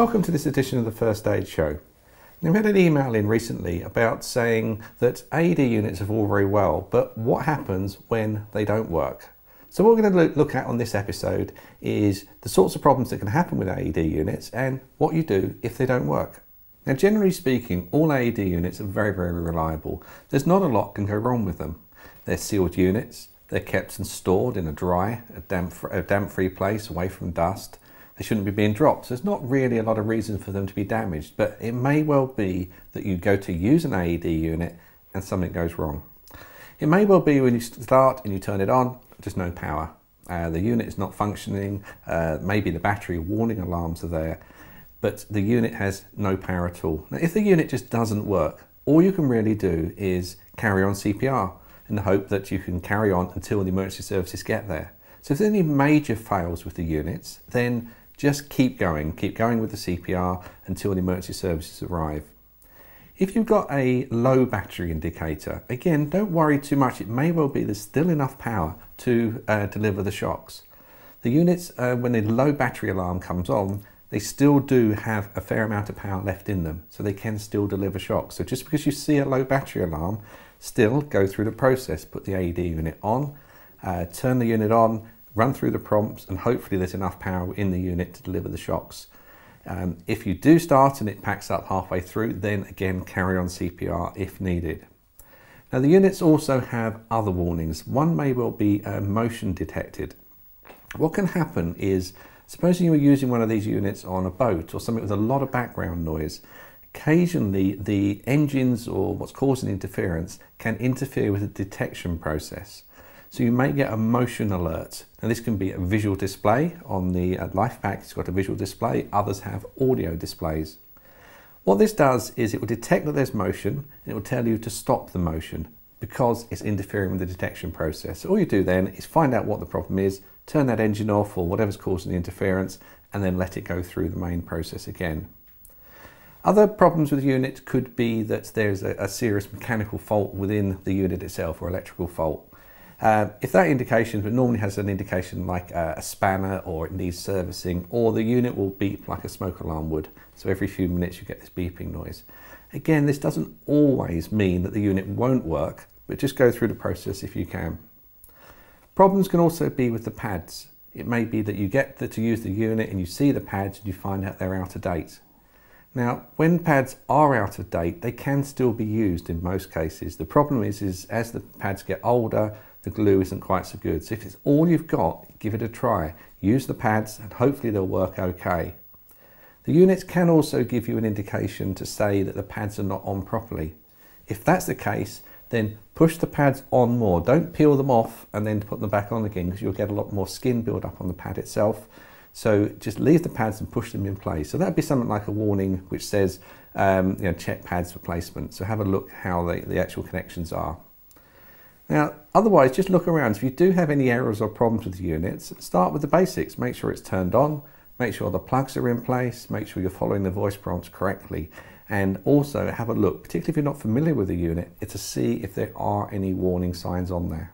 Welcome to this edition of the First Aid Show. Now, we had an email in recently about saying that AED units are all very well, but what happens when they don't work? So what we're going to look at on this episode is the sorts of problems that can happen with AED units and what you do if they don't work. Now, generally speaking, all AED units are very, very reliable. There's not a lot can go wrong with them. They're sealed units. They're kept and stored in a dry, a damp, a damp-free place away from dust. They shouldn't be being dropped. So there's not really a lot of reason for them to be damaged, but it may well be that you go to use an AED unit and something goes wrong. It may well be when you start and you turn it on, just no power. Uh, the unit is not functioning, uh, maybe the battery warning alarms are there, but the unit has no power at all. Now, if the unit just doesn't work, all you can really do is carry on CPR in the hope that you can carry on until the emergency services get there. So if there's any major fails with the units, then just keep going, keep going with the CPR until the emergency services arrive. If you've got a low battery indicator, again, don't worry too much. It may well be there's still enough power to uh, deliver the shocks. The units, uh, when the low battery alarm comes on, they still do have a fair amount of power left in them, so they can still deliver shocks. So just because you see a low battery alarm, still go through the process, put the AED unit on, uh, turn the unit on, run through the prompts, and hopefully there's enough power in the unit to deliver the shocks. Um, if you do start and it packs up halfway through, then again carry on CPR if needed. Now the units also have other warnings. One may well be uh, motion detected. What can happen is Supposing you were using one of these units on a boat or something with a lot of background noise, occasionally the engines or what's causing interference can interfere with the detection process. So you may get a motion alert. And this can be a visual display on the uh, LifePak, it's got a visual display. Others have audio displays. What this does is it will detect that there's motion and it will tell you to stop the motion because it's interfering with the detection process. So all you do then is find out what the problem is, turn that engine off or whatever's causing the interference and then let it go through the main process again. Other problems with the unit could be that there's a, a serious mechanical fault within the unit itself or electrical fault. Uh, if that indication, but normally has an indication like a, a, spanner or it needs servicing, or the unit will beep like a smoke alarm would. So every few minutes you get this beeping noise. Again, this doesn't always mean that the unit won't work, but just go through the process if you can. Problems can also be with the pads. It may be that you get the, to use the unit and you see the pads and you find out they're out of date. Now, when pads are out of date, they can still be used in most cases. The problem is, is as the pads get older, the glue isn't quite so good. So if it's all you've got, give it a try. Use the pads and hopefully they'll work okay. The units can also give you an indication to say that the pads are not on properly. If that's the case, then push the pads on more. Don't peel them off and then put them back on again because you'll get a lot more skin build up on the pad itself. So just leave the pads and push them in place. So that'd be something like a warning which says, um, you know, check pads for placement. So have a look how they, the actual connections are. Now, otherwise, just look around. If you do have any errors or problems with the units, start with the basics. Make sure it's turned on, make sure the plugs are in place, make sure you're following the voice prompts correctly and also have a look, particularly if you're not familiar with the unit, to see if there are any warning signs on there.